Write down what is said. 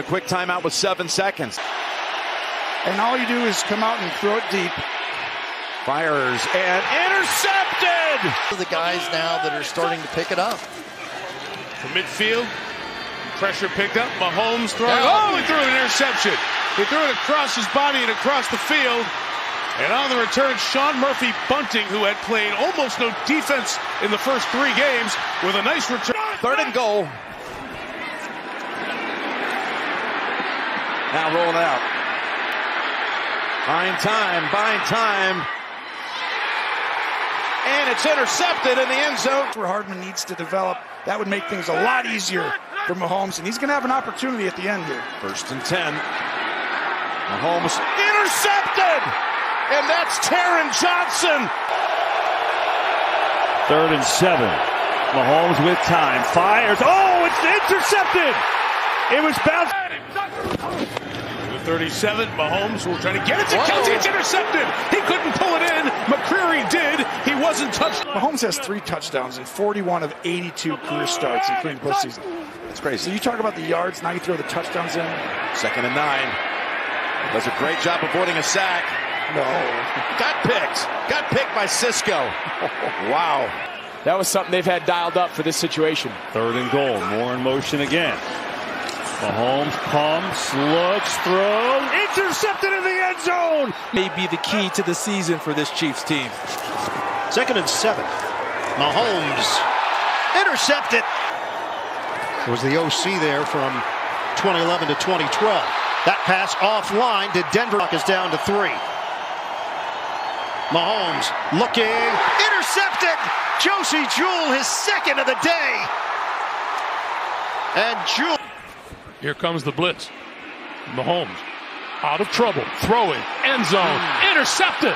a quick timeout with seven seconds. And all you do is come out and throw it deep. Fires and intercepted! The guys now that are starting to pick it up. From midfield, pressure picked up. Mahomes throwing. Oh, he threw an interception. He threw it across his body and across the field. And on the return, Sean Murphy Bunting, who had played almost no defense in the first three games, with a nice return. Third and goal. Now rolling out. Buying time, buying time. And it's intercepted in the end zone. Where Hardman needs to develop. That would make things a lot easier for Mahomes, and he's going to have an opportunity at the end here. First and 10. Mahomes intercepted! And that's Taron Johnson. Third and seven. Mahomes with time. Fires. Oh, it's intercepted! It was bounced. 37, Mahomes will try to get it to Kelce. It's intercepted. He couldn't pull it in. McCreary did. He wasn't touched. Mahomes has three touchdowns in 41 of 82 career starts, including postseason. That's crazy. So you talk about the yards, now you throw the touchdowns in. Second and nine. Does a great job avoiding a sack. No. Got picked. Got picked by Cisco. wow. That was something they've had dialed up for this situation. Third and goal. More in motion again. Mahomes pumps, looks, throws, intercepted in the end zone. May be the key to the season for this Chiefs team. Second and seven. Mahomes intercepted. It was the OC there from 2011 to 2012. That pass offline to Denver is down to three. Mahomes looking, intercepted. Josey Jewell, his second of the day. And Jewell. Here comes the blitz. Mahomes out of trouble, throwing, end zone, mm. intercepted.